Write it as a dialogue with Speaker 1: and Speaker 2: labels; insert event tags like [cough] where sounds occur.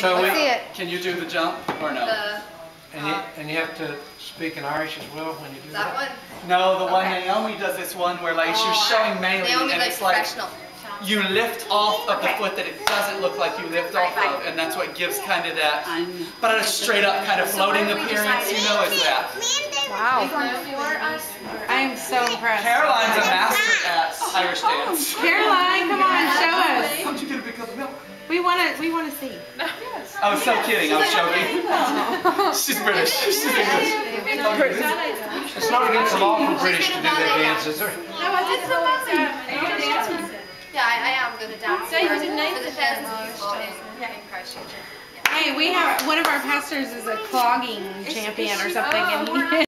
Speaker 1: So we,
Speaker 2: See it.
Speaker 3: Can you do the jump or no?
Speaker 4: The,
Speaker 1: and you, uh, and you have to speak in Irish as well when you do
Speaker 4: that
Speaker 1: that?
Speaker 4: one?
Speaker 3: No, the one
Speaker 4: Okay.
Speaker 3: Naomi does this one where like she's
Speaker 4: Oh,
Speaker 3: showing mainly
Speaker 4: Naomi
Speaker 3: and it's like you lift off of the
Speaker 4: Okay.
Speaker 3: foot that it doesn't look like you lift
Speaker 4: Right,
Speaker 3: off
Speaker 4: right.
Speaker 3: of and that's what gives kind of that but a straight up kind of floating
Speaker 4: what if we
Speaker 3: appearance, you know, is that.
Speaker 2: Wow.
Speaker 5: I am so impressed.
Speaker 3: Caroline's a master at Irish dance.
Speaker 5: Caroline, come on, show We want to. We want to see.
Speaker 3: I was so kidding, I was joking. [laughs] She's British, she's English.
Speaker 1: It's not against the law for British to do that dance, is there?
Speaker 4: Yeah, I, I am gonna dance
Speaker 6: So you
Speaker 4: for,
Speaker 6: did
Speaker 4: for
Speaker 6: nice
Speaker 4: the
Speaker 6: to
Speaker 4: thousands
Speaker 6: dance.
Speaker 4: of people in, in Christchurch.
Speaker 5: Hey, we have one of our pastors is a clogging champion or something, and oh, he